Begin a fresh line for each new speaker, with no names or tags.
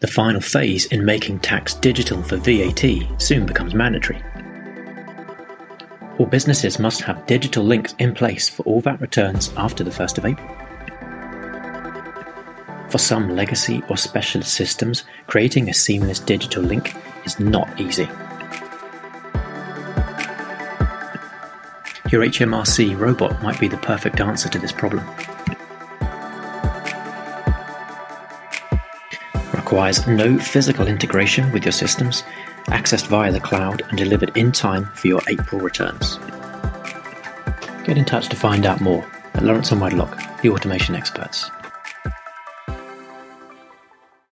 The final phase in making tax digital for VAT soon becomes mandatory. All businesses must have digital links in place for all VAT returns after the 1st of April. For some legacy or specialist systems, creating a seamless digital link is not easy. Your HMRC robot might be the perfect answer to this problem. Requires no physical integration with your systems, accessed via the cloud and delivered in time for your April returns. Get in touch to find out more at Lawrence and Wedlock, the automation experts.